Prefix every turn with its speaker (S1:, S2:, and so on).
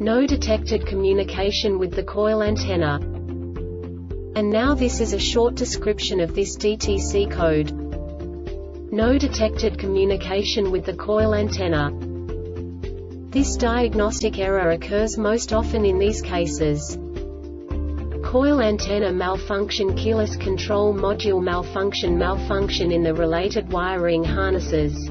S1: no detected communication with the coil antenna. And now this is a short description of this DTC code. No detected communication with the coil antenna. This diagnostic error occurs most often in these cases. Coil antenna malfunction Keyless control module malfunction Malfunction in the related wiring harnesses